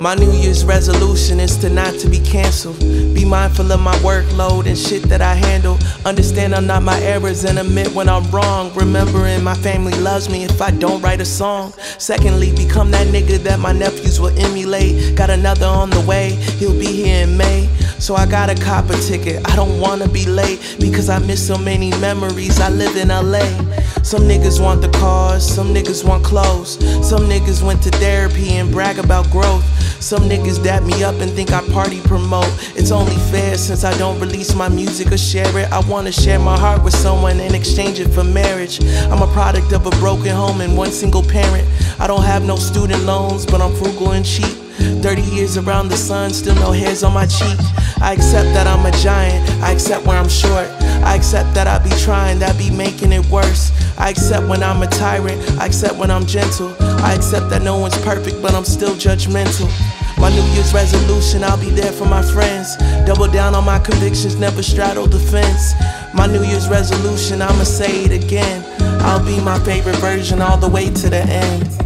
My New Year's resolution is to not to be canceled. Be mindful of my workload and shit that I handle. Understand I'm not my errors and admit when I'm wrong. Remembering my family loves me if I don't write a song. Secondly, become that nigga that my nephews will emulate. Got another on the way, he'll be here in May. So I got a copper ticket. I don't wanna be late because I miss so many memories. I live in LA. Some niggas want the cars, some niggas want clothes. Some niggas went to therapy and brag about growth. Some niggas dap me up and think I party promote. It's only fair since I don't release my music or share it. I wanna share my heart with someone and exchange it for marriage. I'm a product of a broken home and one single parent. I don't have no student loans, but I'm frugal and cheap. 30 years around the sun, still no hairs on my cheek. I accept that I'm a giant, I accept where I'm short. I accept that I be trying, that be making it worse. I accept when I'm a tyrant, I accept when I'm gentle. I accept that no one's perfect, but I'm still judgmental. My New Year's resolution, I'll be there for my friends. Double down on my convictions, never straddle the fence. My New Year's resolution, I'ma say it again. I'll be my favorite version all the way to the end.